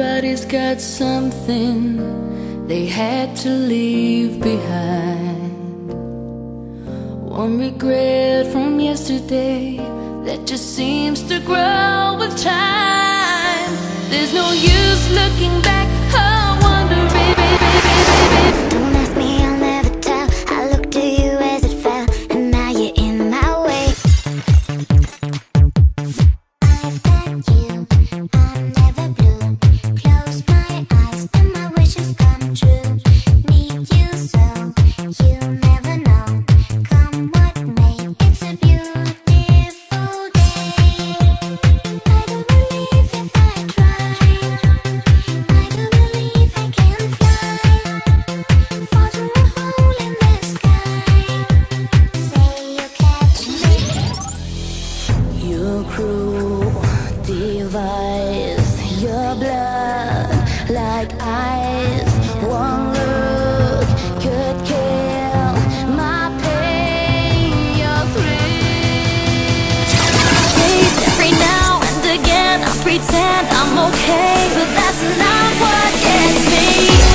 Everybody's got something they had to leave behind. One regret from yesterday that just seems to grow with time. There's no use looking back. cruel device. Your blood like ice. One look could kill my pain. Every now and again I pretend I'm okay, but that's not what gets me.